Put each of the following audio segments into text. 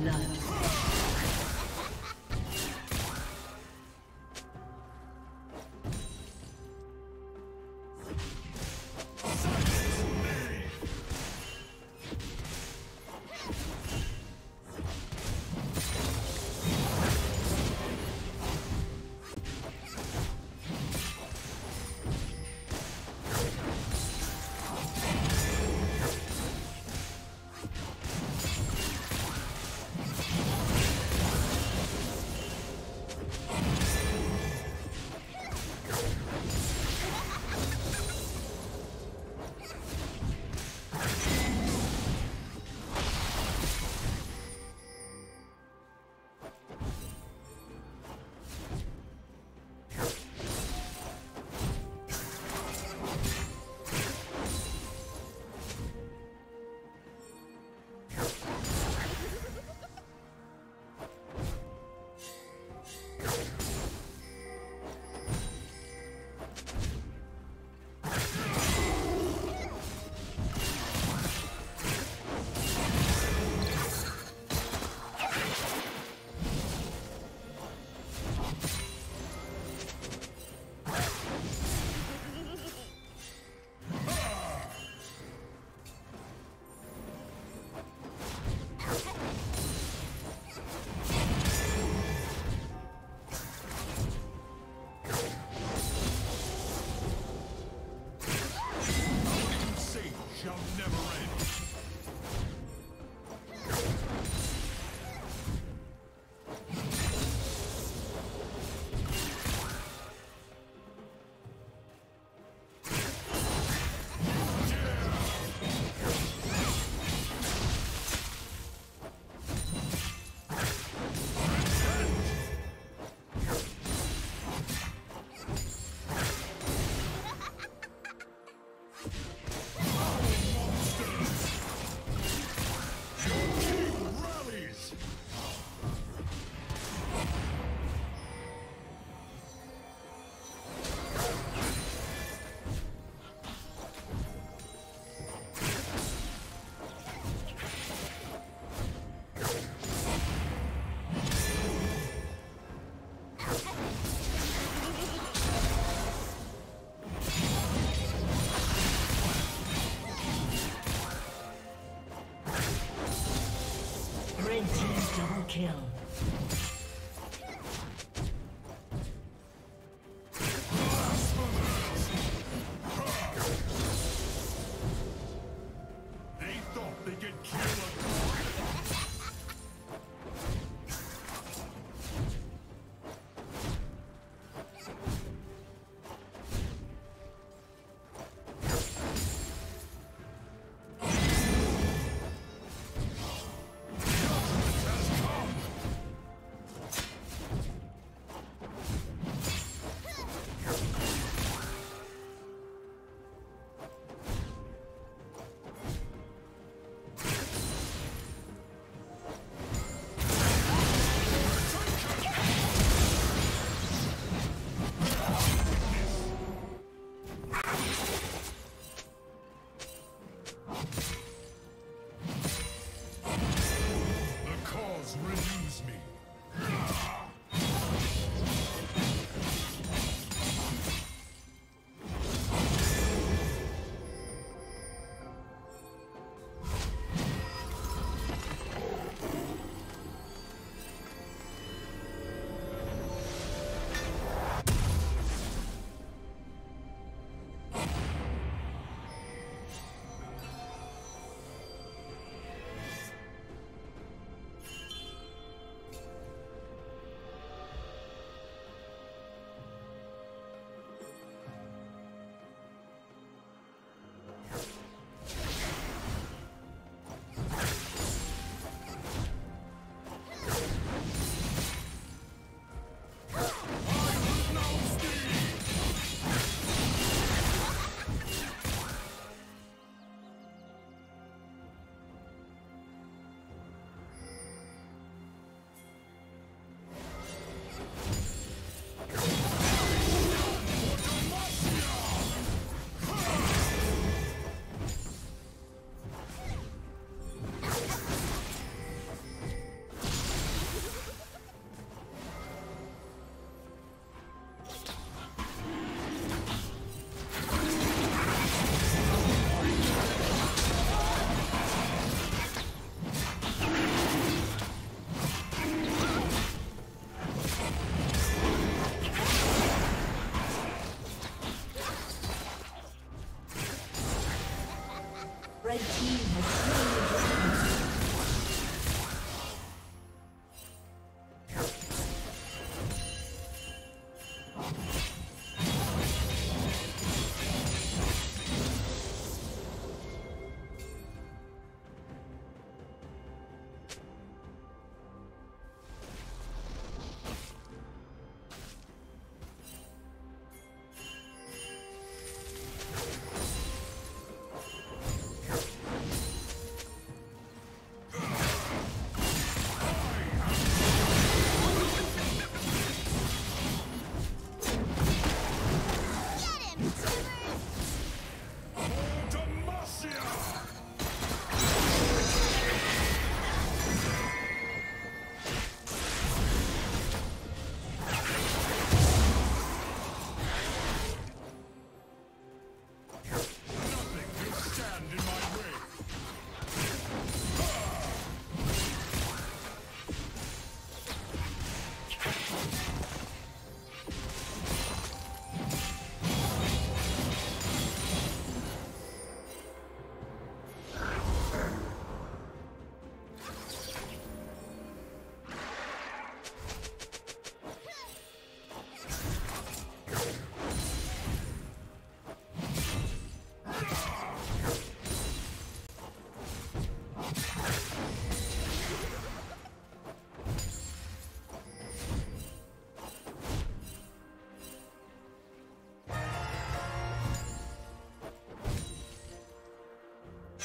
Blood.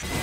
you.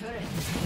Turret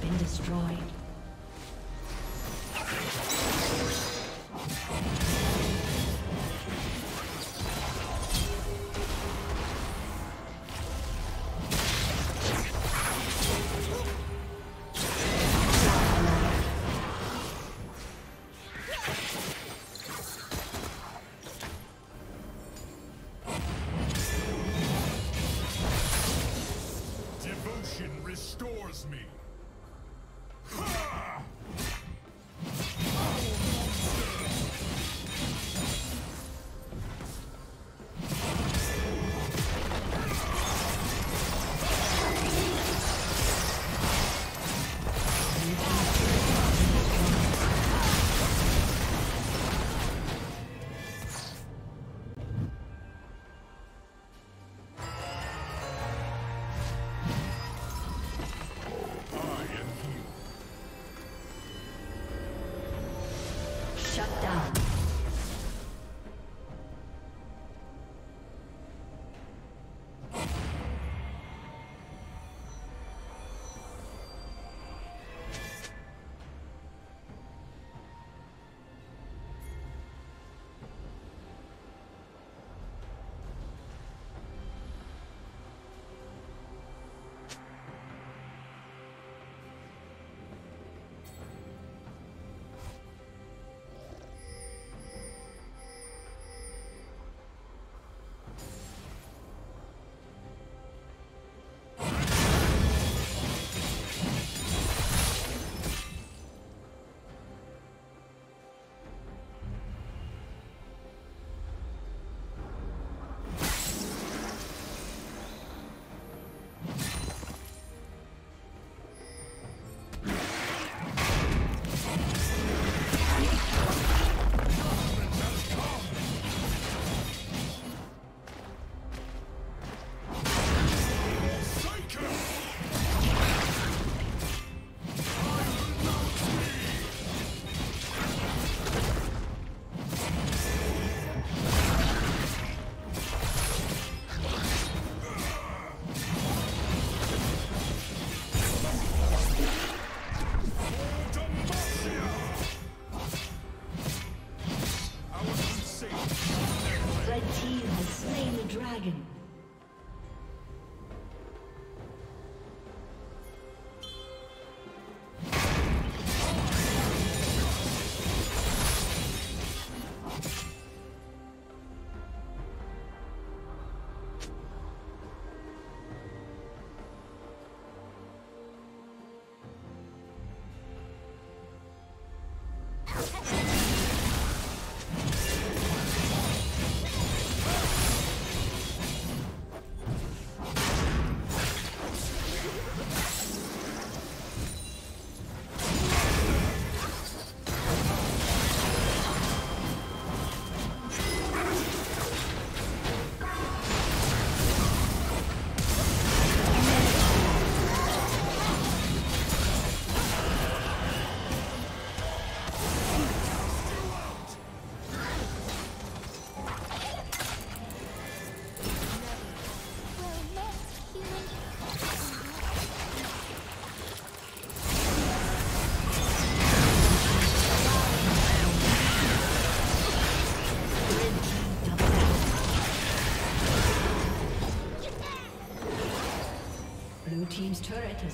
been destroyed.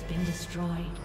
Been destroyed.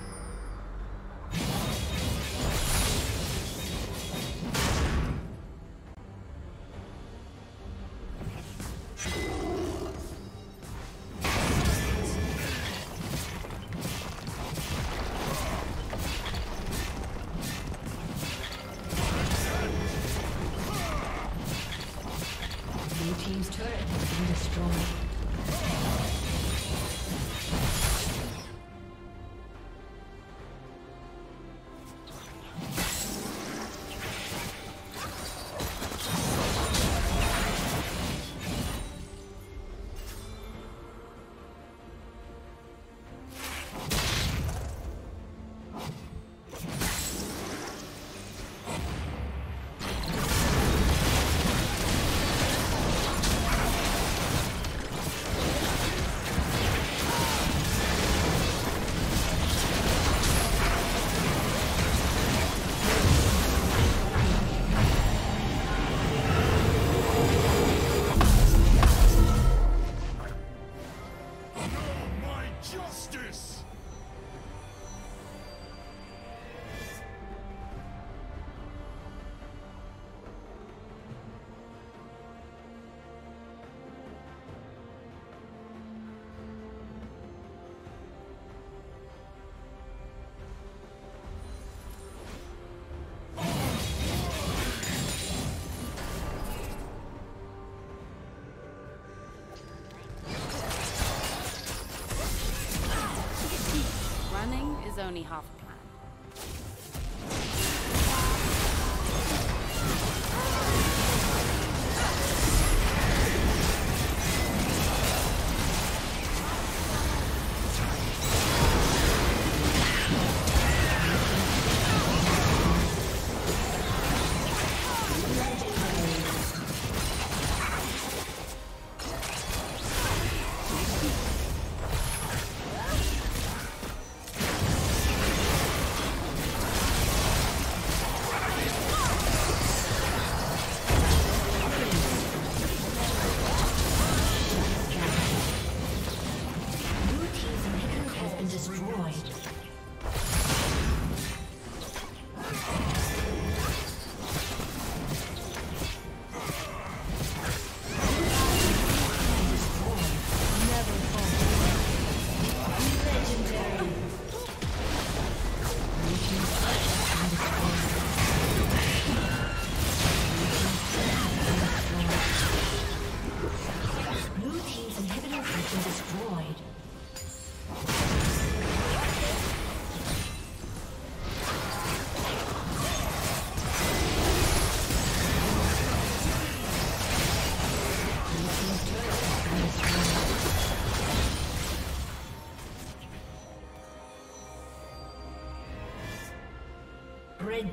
Only half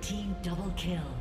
Team double kill.